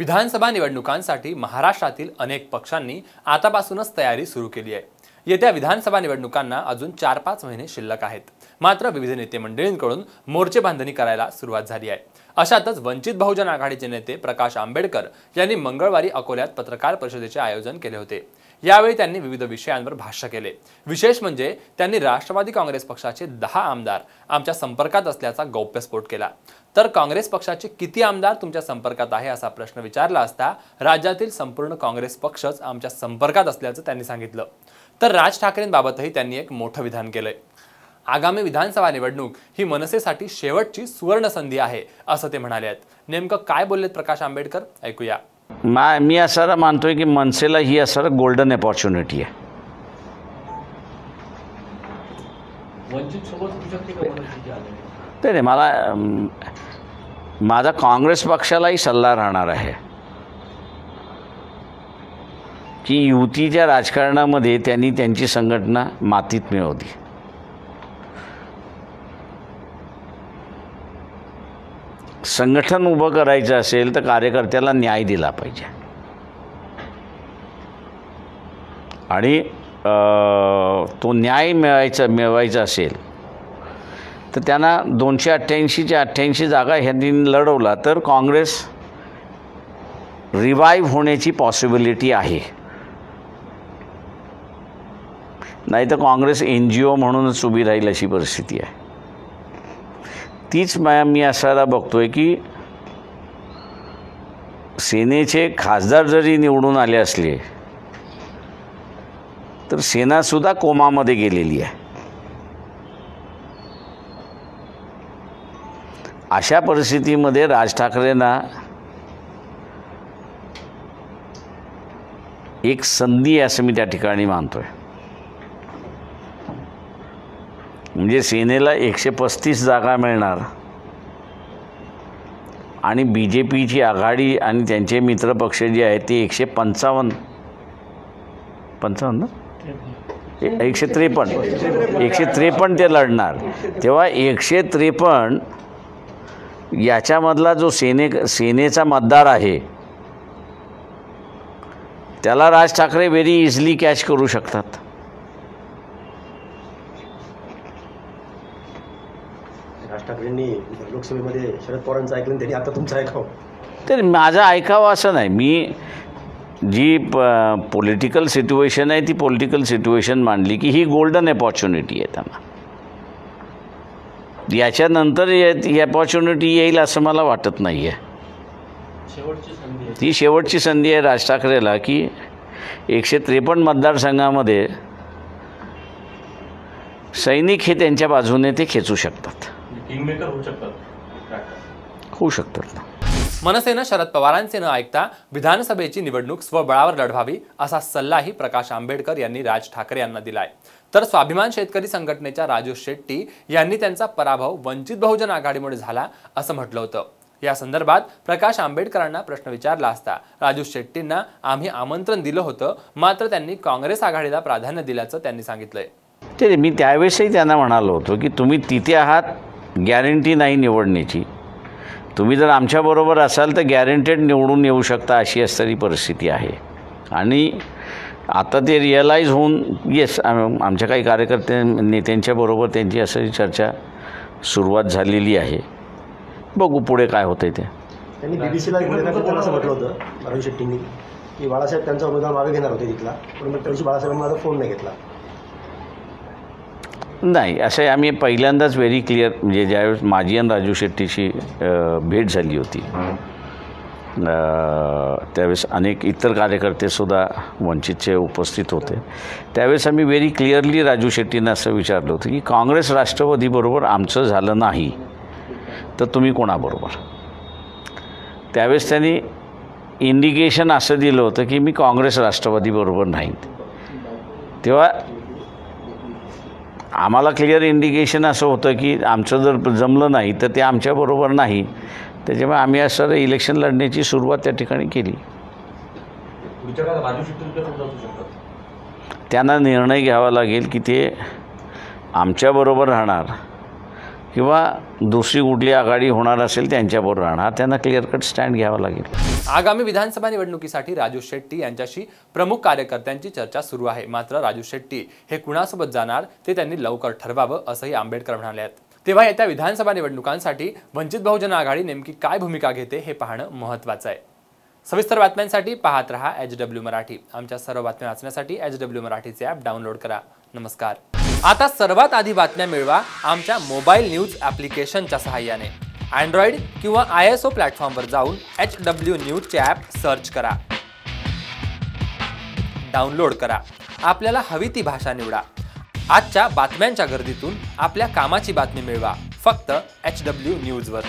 विधानसभा निवडणुकांसाठी महाराष्ट्रातील अनेक पक्षांनी आतापासूनच तयारी सुरू केली आहे. येत्या विधानसभा निवडणुकांना अजून चार पाच महिने शिल्लक आहेत. मात्र विविध नेते मंडळींकडून मोर्चे बांधणी करायला सुरुवात झाली आहे. अशातच वंचित बहुजन आघाडीचे नेते प्रकाश आंबेडकर यांनी मंगळवारी अकोल्यात पत्रकार परिषदेचे आयोजन केले होते. यावेळी त्यांनी विविध विषयांवर भाष्य केले. विशेष म्हणजे त्यांनी राष्ट्रवादी काँग्रेस पक्षाचे दहा आमदार आमच्या संपर्कात असल्याचा गौप्यस्फोट केला. तर काँग्रेस पक्षाचे किती आमदार तुमच्या संपर्कात आहे असा प्रश्न विचारला असता राज्यातील संपूर्ण काँग्रेस पक्षच आमच्या संपर्कात असल्याचं त्यांनी सांगितलं. तर राज ठाकरेंबाबतही त्यांनी एक मोठं विधान केलंय. आगामी विधानसभा निवडणूक ही मनसेसाठी शेवटची सुवर्ण संधी आहे असं ते म्हणाले आहेत. नेमकं काय बोललेत प्रकाश आंबेडकर? ऐकूया. मा मी असं मानतोय की मनसेला ही असं गोल्डन अपॉर्च्युनिटी आहे. ते नाही मला माझा काँग्रेस पक्षालाही सल्ला राहणार आहे. की युतीच्या राजकारणामध्ये त्यांनी त्यांची संघटना मातीत मिळवली. संघटन उभं करायचं असेल तर कार्यकर्त्याला न्याय दिला पाहिजे. आणि तो न्याय मिळायचा मिळवायचा असेल तर त्यांना दोनशे अठ्ठ्याऐंशीच्या अठ्ठ्याऐंशी जागा ह्यांनी लढवला तर काँग्रेस रिवाईव्ह होण्याची पॉसिबिलिटी आहे. नाही तर काँग्रेस एन जी ओ म्हणूनच उभी राहील अशी परिस्थिती आहे. तीच मॅम मी असायला बघतोय की सेनेचे खासदार जरी निवडून आले असले तर सेनासुद्धा कोमामध्ये गेलेली आहे. अशा परिस्थितीमध्ये राज ठाकरेंना एक संधी असं मी त्या ठिकाणी मानतोय. म्हणजे सेनेला एकशे पस्तीस जागा मिळणार. आणि बी जे पीची आघाडी आणि त्यांचे मित्रपक्ष जे आहेत ते एकशे पंचावन्न. पंचावन्न? एकशे त्रेपन्न. एकशे त्रेपन्न ते लढणार. तेव्हा एकशे त्रेपन्न याच्यामधला जो सेने सेनेचा मतदार आहे त्याला Raj Thackeray very easily catch करू शकतात. राज ठाकरेंनी लोकसभेमध्ये शरद पवारांचं ऐकलं त्यांनी आता तुमचं ऐकावं. तर माझं ऐकावं असं नाही. मी जी प पॉलिटिकल सिच्युएशन आहे ती पॉलिटिकल सिच्युएशन मांडली की ही गोल्डन अपॉर्च्युनिटी आहे त्यांना. याच्यानंतर ही अपॉर्च्युनिटी येईल असं मला वाटत नाही आहे शेवटची संधी आहे. ती शेवटची संधी आहे राज ठाकरेला की एकशे त्रेपन्न मतदारसंघामध्ये सैनिक हे त्यांच्या बाजूने ते खेचू शकतात. किंगमेकर होऊ शकतात. होऊ शकतात ना. मनसेनं शरद पवारांचे न ऐकता विधानसभेची निवडणूक स्वबळावर लढवावी असा सल्लाही प्रकाश आंबेडकर यांनी राज ठाकरे यांना दिलाय. तर स्वाभिमान शेतकरी संघटनेच्या राजू शेट्टी यांनी त्यांचा पराभव वंचित बहुजन आघाडीमुळे झाला असं म्हटलं होतं. या संदर्भात प्रकाश आंबेडकरांना प्रश्न विचारला असता राजू शेट्टींना आम्ही आमंत्रण दिलं होतं मात्र त्यांनी काँग्रेस आघाडीला प्राधान्य दिल्याचं त्यांनी सांगितलंय. ते मी त्यावेळेसही त्यांना म्हणालो होतो की तुम्ही तिथे आहात गॅरंटी नाही निवडण्याची. तुम्ही जर आमच्याबरोबर असाल तर गॅरंटेड निवडून येऊ शकता अशी असणारी परिस्थिती आहे. आणि आता ते रिअलाईज होऊन येस आमच्या काही कार्यकर्ते नेत्यांच्याबरोबर त्यांची असं चर्चा सुरुवात झालेली आहे. बघू पुढे काय होतं ते. त्यांनी बीबीसीला मुलाखत देताना असं म्हटलं होतं अरुण शेट्टींनी की बाळासाहेब त्यांचा उमेदवार मागे घेणार होते तिथला पण मग त्या बाळासाहेबांनी माझा फोन नाही घेतला. नाही असं आम्ही पहिल्यांदाच व्हेरी क्लिअर म्हणजे ज्यावेळेस माझी आणि राजू शेट्टीची भेट झाली होती त्यावेळेस अनेक इतर कार्यकर्तेसुद्धा वंचितचे उपस्थित होते. त्यावेळेस आम्ही व्हेरी क्लिअरली राजू शेट्टींना असं विचारलं होतं की काँग्रेस राष्ट्रवादीबरोबर आमचं झालं नाही तर तुम्ही कोणाबरोबर? त्यावेळेस त्यांनी इंडिकेशन असं दिलं होतं की मी काँग्रेस राष्ट्रवादीबरोबर नाही. तेव्हा आम्हाला क्लिअर इंडिकेशन असं होतं की आमचं जर जमलं नाही तर ते आमच्याबरोबर नाही. त्याच्यामुळे आम्ही असं इलेक्शन लढण्याची सुरुवात त्या ठिकाणी केली. त्यांना निर्णय घ्यावा लागेल की ते आमच्याबरोबर राहणार. किंवा दुसरी कुठली आघाडी होणार असेल त्यांच्याबरोबर राहणार त्यांना क्लिअर कट स्टँड घ्यावा लागेल. आगामी विधानसभा निवडणुकीसाठी राजू शेट्टी यांच्याशी प्रमुख कार्यकर्त्यांची चर्चा सुरू आहे. मात्र राजू शेट्टी हे कुणासोबत जाणार ते त्यांनी लवकर ठरवावं असंही आंबेडकर म्हणाले आहेत. तेव्हा येत्या विधानसभा निवडणुकांसाठी वंचित बहुजन आघाडी नेमकी काय भूमिका घेते हे पाहणं महत्त्वाचं आहे. सविस्तर बातम्यांसाठी पाहत रहा एच डब्ल्यू मराठी. आमच्या सर्व बातम्या वाचण्यासाठी एच डब्ल्यू मराठीचे ॲप डाउनलोड करा. नमस्कार. आता सर्वात आधी बातम्या मिळवा आमच्या मोबाईल न्यूज ॲप्लिकेशनच्या सहाय्याने. अँड्रॉइड किंवा आय एस ओ प्लॅटफॉर्मवर जाऊन एच डब्ल्यू न्यूजचे ॲप सर्च करा. डाउनलोड करा. आपल्याला हवी ती भाषा निवडा. आजच्या बातम्यांच्या गर्दीतून आपल्या कामाची बातमी मिळवा. फक्त एच डब्ल्यू न्यूजवर.